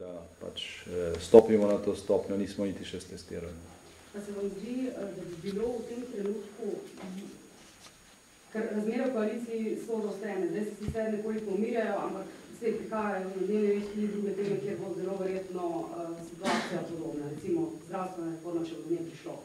da pač eh, stopimo na to stopnjo, nismo niti še testirali. Pa se vam zdi, eh, da bi bilo v tem trenutku, ker razmere v koaliciji so zaostrene, zdaj se sicer nekoliko umirjajo, ampak se prihajajo na dnevne več tudi druge teme, kjer bo zelo verjetno uh, situacija podobna, recimo zdravstvena reforma, če bo do nje prišlo.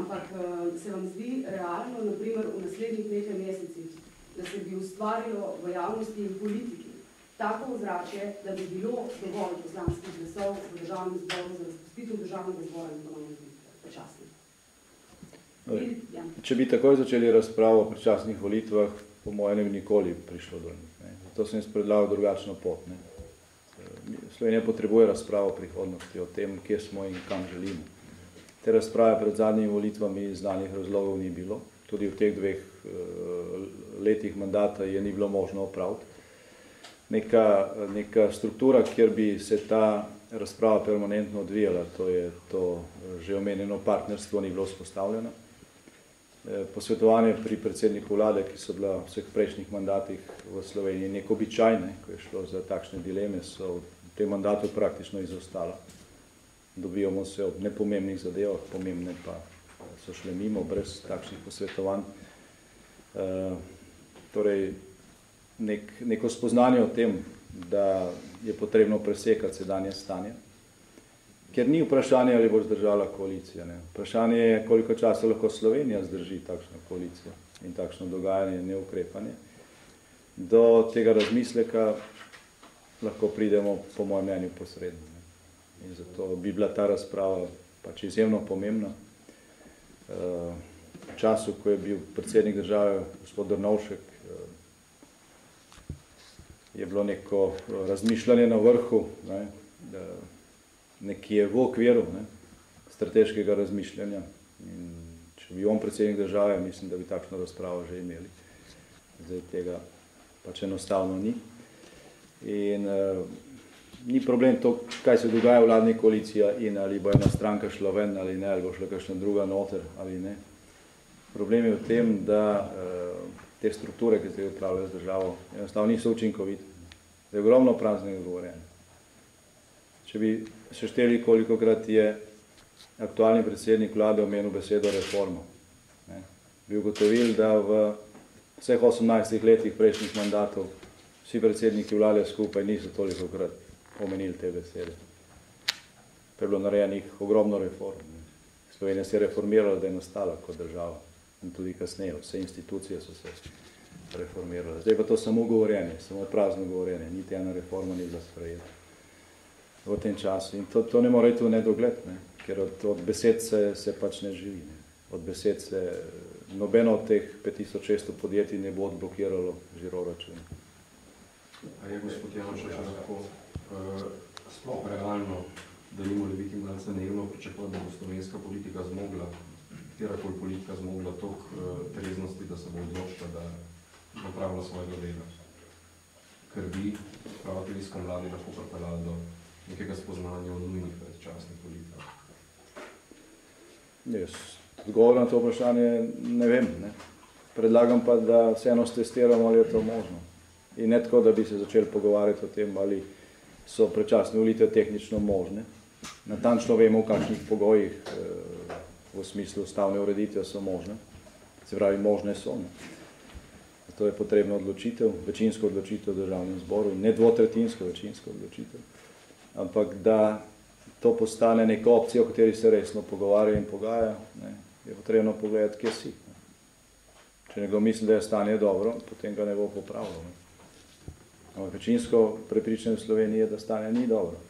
Ampak uh, se vam zdi realno, naprimer v naslednjih nekaj mesecih, da se bi ustvarilo v javnosti in politiki tako ozračje, da bi bilo dovolj poslanskih glasov v državnem zboru za razpustitev državnega zbora in ponovno počasnih. Ja. Če bi takoj začeli razpravo o predčasnih volitvah, po mojem ne bi nikoli prišlo do njih. Zato sem jaz predlagal drugačno pot. Ne. Slovenija potrebuje razpravo o prihodnosti, o tem, kje smo in kam želimo. Te razprave pred zadnjimi volitvami iz znanih razlogov ni bilo. Tudi v teh dveh uh, letih mandata je ni bilo možno opraviti. Neka, neka struktura, kjer bi se ta razprava permanentno odvijala, to je to že omenjeno partnerstvo, ni bilo spostavljeno. Eh, posvetovanje pri predsedniku vlade, ki so bila v vseh prejšnjih mandatih v Sloveniji nek običajne, ko je šlo za takšne dileme, so v tem mandatu praktično izostala. Dobijamo se ob nepomembnih zadevah, pomembne pa so šle mimo, brez takšnih posvetovanj. E, torej, nek, neko spoznanje o tem, da je potrebno presekati sedanje stanje, ker ni vprašanje, ali bo zdržala koalicija. Ne. Vprašanje je, koliko časa lahko Slovenija zdrži takšno koalicijo in takšno dogajanje, neukrepanje. Do tega razmisleka lahko pridemo, po mojem mnenju, posredno. Ne. In zato bi bila ta razprava pač izjemno pomembna. Eh, v času, ko je bil predsednik države, gospod Drnovšek, je bilo neko razmišljanje na vrhu, ne, nekje v okviru ne, strateškega razmišljanja. In če bi on predsednik države, mislim, da bi takšno razpravo že imeli. Zdaj tega pač enostavno ni. In uh, ni problem to, kaj se dogaja v vladni koaliciji in ali bo ena stranka šla ven ali ne, ali bo šla kakšna druga noter ali ne. Problem je v tem, da uh, te strukture, ki se upravljajo z državo, enostavno niso učinkovite. Da je ogromno praznega govorjenja. Če bi sešteli, koliko krat je aktualni predsednik vlade omenil besedo reformo, ne, bi ugotovili, da v vseh 18 letih prejšnjih mandatov vsi predsedniki vlade skupaj niso toliko krat omenili te besede. Je bilo narejenih ogromno reform. Slovenija se je reformirala, da je nastala kot država in tudi kasneje, vse institucije so se reformirale. Zdaj pa to samo govorjenje, samo prazno govorjenje, niti ena reforma ni bila sprejeta v tem času. In to, to ne more iti v nedogled, ne? ker od, od besed se, se pač ne živi. Ne? Od besed se nobeno od teh 5600 podjetij ne bo odblokiralo žiro račun. A je gospod Janoša še lahko uh, sploh realno, da nimo leviti malce naivno pričakovati, da bo slovenska politika zmogla, katerakoli politika zmogla tok uh, treznosti, da se bo odločila, da bo pravila svojega dela. Ker vi, pravite, vi vladi lahko pripeljali do nekega spoznanja o nujnih predčasnih volitvah? Jaz odgovor na to vprašanje ne vem. Ne. Predlagam pa, da vseeno stestiramo, ali je to možno. In ne tako, da bi se začeli pogovarjati o tem, ali so predčasne volitve tehnično možne. Natančno vemo, v kakšnih pogojih eh, v smislu ustavne ureditve so možne. Se pravi, možne so. Ne. To je potrebno odločitev, večinsko odločitev v državnem zboru, ne dvotretinsko večinsko odločitev ampak da to postane neka opcija, o kateri se resno pogovarja in pogaja, ne, je potrebno pogledati, kje si. Ne. Če nekdo misli, da je stanje dobro, potem ga ne bo popravilo. Ne. Ampak večinsko prepričanje v Sloveniji je, da stanje ni dobro.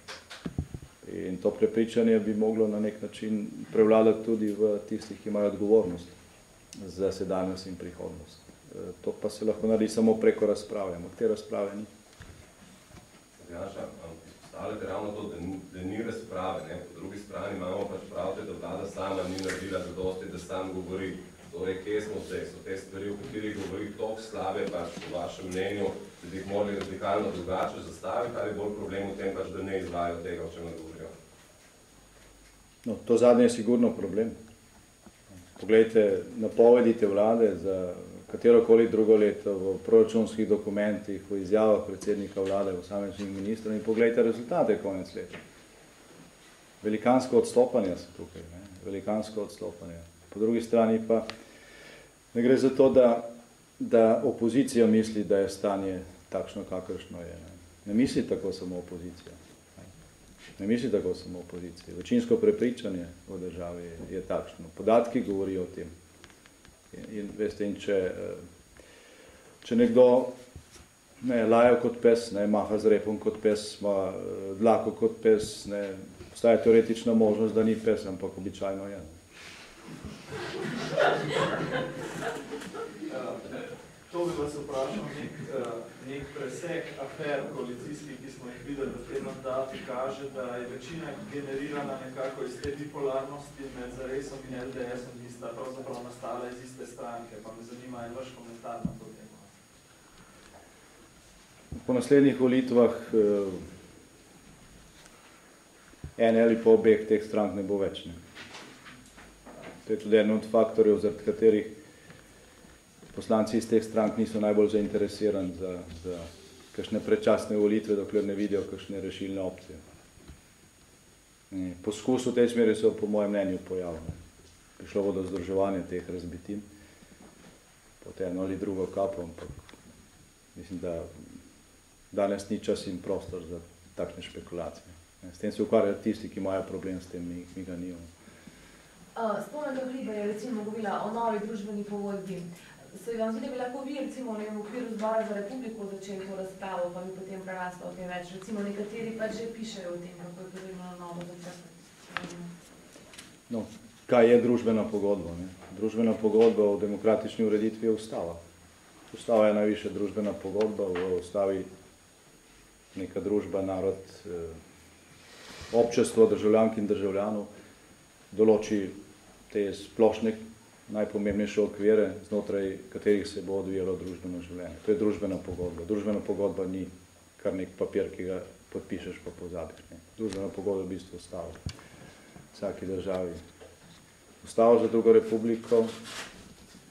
In to prepričanje bi moglo na nek način prevladati tudi v tistih, ki imajo odgovornost za sedanjost in prihodnost. E, to pa se lahko naredi samo preko razprave, ampak te razprave ni. Jaša, izpostavljate ravno to, da ni, da ni razprave. Ne? Po drugi strani imamo pač pravite, da vlada sama ni naredila zadosti, da sam govori. Torej, kje smo se, so te stvari, v katerih govori toliko slabe, pač v vašem mnenju, da bi jih morali radikalno drugače zastaviti, ali je bolj problem v tem, pač, da ne izvajajo tega, o čem govorijo? No, to zadnje je sigurno problem. Poglejte, napovedite vlade za katerokoli drugo leto v proračunskih dokumentih, v izjavah predsednika vlade, v samečnih ministrov in pogledajte rezultate konec leta. Velikansko odstopanje so tukaj, ne? velikansko odstopanje. Po drugi strani pa ne gre za to, da, da opozicija misli, da je stanje takšno, kakršno je. Ne, ne misli tako samo opozicija. Ne, ne misli tako samo opozicija. Večinsko prepričanje v državi je, je takšno. Podatki govorijo o tem. In, in veste, in če, če nekdo ne, lajo kot pes, ne, maha z repom kot pes, ima dlako kot pes, ne, obstaja teoretična možnost, da ni pes, ampak običajno je. To bi vas vprašal, nek, nek presek afer koalicijskih, ki smo jih videli v tem mandatu, kaže, da je večina generirana nekako iz te bipolarnosti med Zaresom in LDS-om, ki sta pravzaprav nastala iz iste stranke. Pa me zanima je vaš komentar na to temo. Po naslednjih volitvah ene ali pa obeh teh strank ne bo več. Ne. To je tudi eno od faktorjev, zaradi katerih poslanci iz teh strank niso najbolj zainteresirani za, za kakšne predčasne volitve, dokler ne vidijo kakšne rešilne opcije. Poskus v tej smeri so po mojem mnenju pojavili. Prišlo bo do združevanja teh razbitin pod eno ali drugo kapo, ampak mislim, da danes ni čas in prostor za takšne špekulacije. S tem se ukvarjajo tisti, ki imajo problem s tem, mi, mi ga nimamo. Uh, Spomnega hriba je recimo govorila o novi družbeni pogodbi. Se vam zdi, da bi lahko vi recimo ne, v okviru zbora za republiko začeli to razpravo, pa bi potem prerasla o tem več. Recimo nekateri pa že pišejo o tem, kako je potrebno na novo začeti. No, kaj je družbena pogodba? Ne? Družbena pogodba v demokratični ureditvi je ustava. Ustava je najviše družbena pogodba, v ustavi neka družba, narod, občestvo državljank in državljanov določi te splošne najpomembnejše okvire, znotraj katerih se bo odvijalo družbeno življenje. To je družbena pogodba. Družbena pogodba ni kar nek papir, ki ga podpišeš pa pozabiš. Ne. Družbena pogodba v bistvu ustava vsaki državi. Ustava za drugo republiko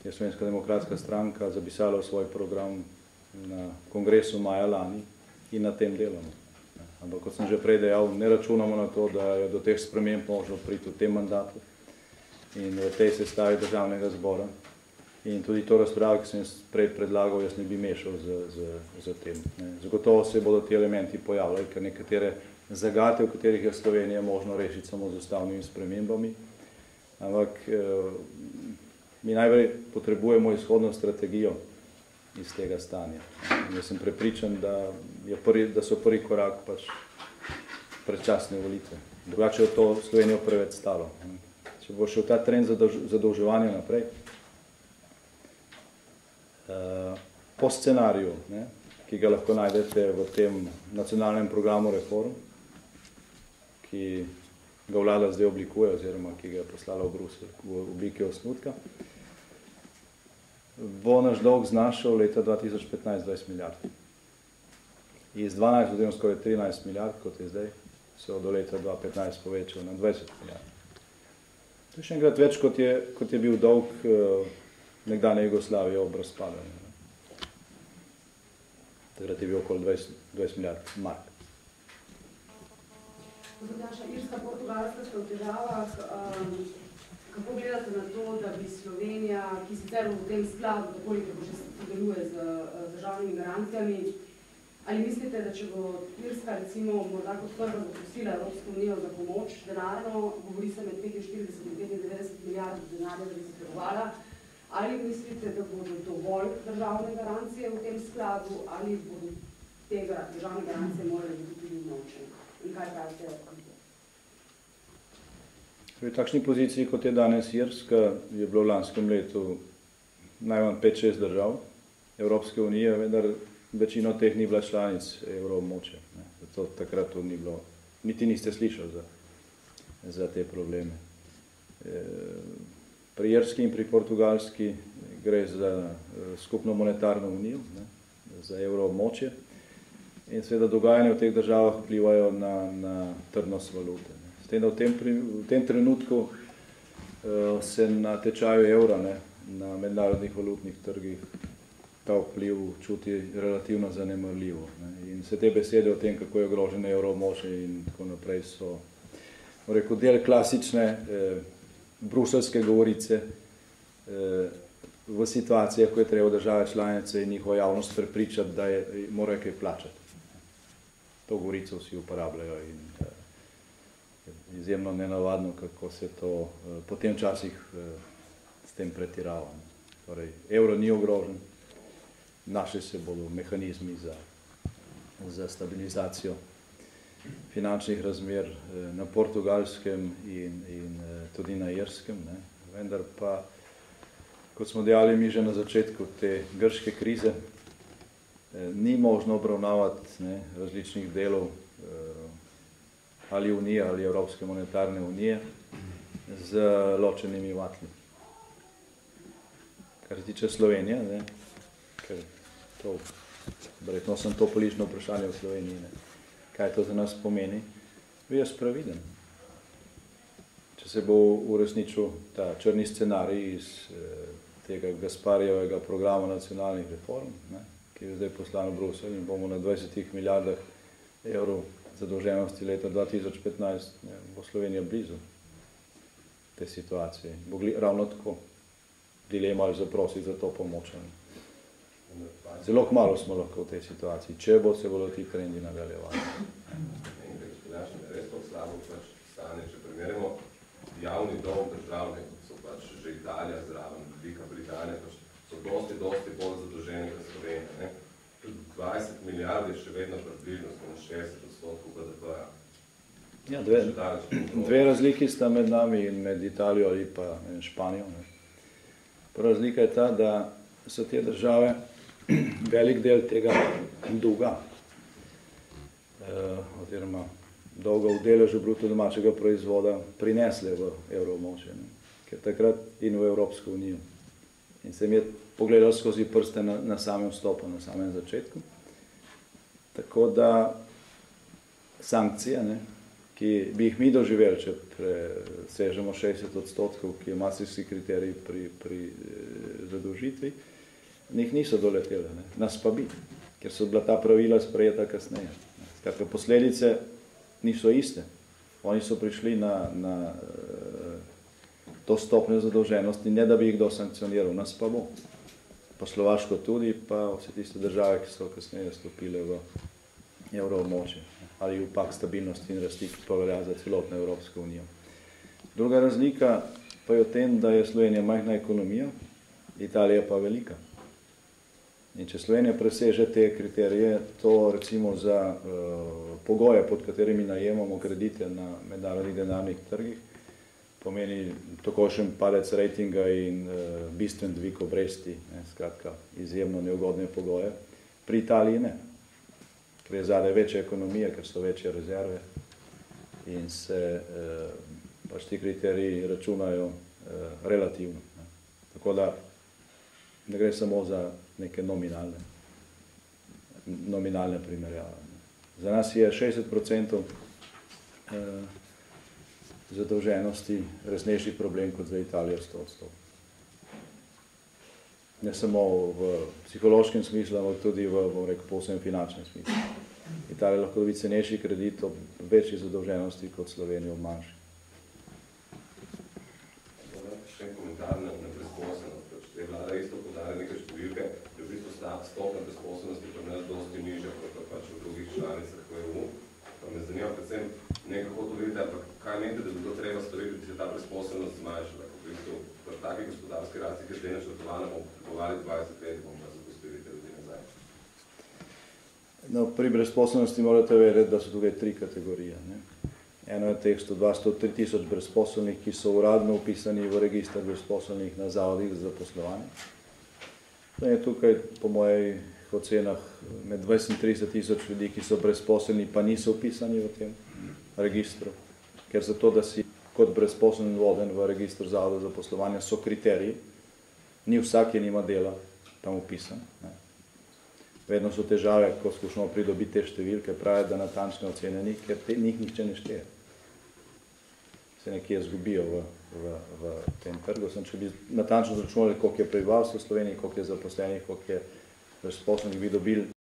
je Slovenska demokratska stranka zapisala v svoj program na kongresu maja lani in na tem delamo. Ampak kot sem že prej dejal, ne računamo na to, da je do teh sprememb možno priti v tem mandatu in v tej sestavi državnega zbora. In tudi to razpravo, ki sem prej predlagal, jaz ne bi mešal z, z, z tem. Ne. Zagotovo se bodo ti elementi pojavljali, ker nekatere zagate, v katerih je Slovenija možno rešiti samo z ustavnimi spremembami. Ampak eh, mi najprej potrebujemo izhodno strategijo iz tega stanja. In jaz sem prepričan, da, je prvi, da so prvi korak pač predčasne volitve. Drugače je to Slovenijo preveč stalo. Ne če bo šel ta trend zadolževanja naprej, po scenariju, ne, ki ga lahko najdete v tem nacionalnem programu reform, ki ga vlada zdaj oblikuje, oziroma ki ga je poslala v Bruselj v obliki osnutka, bo naš dolg znašal leta 2015 20 milijard. Iz 12 oziroma skoraj 13 milijard, kot je zdaj, se do leta 2015 povečal na 20 milijard. To je še enkrat več, kot je, kot je bil dolg uh, nekdanje Jugoslavije ob razpadanju. Takrat je bil okoli 20, 20 milijard mark. Naša Irska, Portugalska sta v težavah. Um, kako gledate na to, da bi Slovenija, ki sicer v tem skladu, koliko še sodeluje z državnimi garancijami, Ali mislite, da če bo Irska recimo morda kot prva zaprosila Evropsko unijo za pomoč denarno, govori se med 45 in 95 milijard denarja, da bi se trgovala, ali mislite, da bodo dovolj državne garancije v tem skladu, ali bodo tega državne garancije morali biti tudi unovčene? In kaj pravite? V takšni poziciji, kot je danes Irska, je bilo v lanskem letu najmanj 5-6 držav Evropske unije, vendar večino teh ni bila članic evroobmočja. Zato takrat to ni bilo, niti niste slišali za, za te probleme. E, pri Jerski in pri Portugalski gre za e, skupno monetarno unijo, ne, za evroobmočje in seveda dogajanje v teh državah vplivajo na, na trdnost valute. Ne. S tem, da v tem, v tem trenutku e, se na tečaju evra ne, na mednarodnih valutnih trgih ta vpliv čuti relativno zanemrljivo. Ne. In se te besede o tem, kako je ogroženo evromoče in tako naprej, so rekel, del klasične eh, bruselske govorice eh, v situacijah, ko je treba države članice in njihovo javnost prepričati, da je, morajo kaj plačati. To govorico vsi uporabljajo in eh, izjemno nenavadno, kako se to eh, potem časih eh, s tem pretirava. Torej, evro ni ogrožen, našli se bodo mehanizmi za, za stabilizacijo finančnih razmer eh, na portugalskem in, in eh, tudi na irskem, ne. vendar pa, kot smo dejali mi že na začetku te grške krize, eh, ni možno obravnavati ne, različnih delov ali Unije ali Evropske monetarne unije z ločenimi vatli. Kar se tiče Slovenije, ne, ker to, verjetno sem to politično vprašanje v Sloveniji, ne, kaj to za nas pomeni, bi jaz previden. Če se bo uresničil ta črni scenarij iz eh, tega Gasparjevega programa nacionalnih reform, ne, ki je zdaj poslan v Bruselj in bomo na 20 milijardah evrov zadolženosti leta 2015, ne, bo Slovenija blizu te situacije. Bo ravno tako dilema ali zaprositi za to pomoč. Zelo kmalo smo lahko v tej situaciji, če bo se bodo ti trendi nadaljevali. Res to slabo pač stane, če primerjamo javni dom državne, kot so pač že Italija zraven, Velika Britanija, pač so dosti, dosti bolj zadolženi kot Slovenija. Ne? 20 milijard je še vedno približno, smo na 60 odstotkov BDP-a. Ja, dve, dve razliki sta med nami in med Italijo ali pa Španijo. Ne. Prva razlika je ta, da so te države velik del tega dolga, eh, oziroma dolga v deležu bruto domačega proizvoda prinesle v evroobmočje, ker takrat in v Evropsko unijo. In se mi je pogledal skozi prste na, na samem stopu, na samem začetku. Tako da sankcije, ne, ki bi jih mi doživeli, če presežemo 60 odstotkov, ki je masivski kriterij pri, pri eh, zadolžitvi, njih niso doletele, ne. nas pa bi, ker so bila ta pravila sprejeta kasneje. Skratka, posledice niso iste. Oni so prišli na, na to stopnjo zadolženosti, ne da bi jih kdo sankcioniral, nas pa bo. Pa Slovaško tudi, pa vse tiste države, ki so kasneje stopile v evroobmočje ali v pak stabilnosti in rasti, ki pa velja za celotno Evropsko unijo. Druga razlika pa je v tem, da je Slovenija majhna ekonomija, Italija pa velika. In če Slovenija preseže te kriterije, to recimo za uh, pogoje, pod katerimi najemamo kredite na mednarodnih denarnih trgih, pomeni takošen padec rejtinga in uh, bistven dvig obresti, ne, skratka, izjemno neugodne pogoje. Pri Italiji ne, ker je zadaj večja ekonomija, ker so večje rezerve in se uh, pač ti kriteriji računajo uh, relativno. Ne. Tako da ne gre samo za neke nominalne, nominalne primerjave. Za nas je 60% eh, zadolženosti resnejši problem kot za Italijo 100%. Ne samo v psihološkem smislu, ampak tudi v, v rekel, posebnem finančnem smislu. Italija lahko dobi cenejši kredit ob večji zadolženosti kot Slovenijo v manjši. Še en komentar na, na brezposelnost. Pač je vlada isto podala nekaj številke, da je v bistvu stopna brezposelnosti pri nas dosti nižja kot pač v drugih članicah EU. Pa me zanima predvsem, ne kako to vidite, ampak kaj menite, da bi bilo treba storiti, da se ta brezposelnost zmanjšala? V bistvu, v taki gospodarski rasti, ki je zdaj načrtovana, bomo potrebovali 20 let, bomo pa zapustili te ljudi nazaj. No, pri brezposelnosti morate vedeti, da so tukaj tri kategorije. Ne? Eno je teh 102-103 tisoč brezposelnih, ki so uradno upisani v registr brezposelnih na zavodih za zaposlovanje. To je tukaj, po mojih ocenah, med 20 in 30 tisoč ljudi, ki so brezposelni, pa niso upisani v tem registru. Ker zato, da si kot brezposelni voden v registr zavodov za zaposlovanje, so kriteriji. Ni vsak, ki nima dela, tam upisan. Ne vedno so težave, ko skušamo pridobiti te številke, pravi, da natančne ocene ni, ker te, njih nihče ne šteje. se nekje zgubijo v, v, v tem trgu. Sem, če bi natančno zračunali, koliko je prebivalstvo v Sloveniji, koliko je zaposlenih, koliko je brezposobnih, bi dobili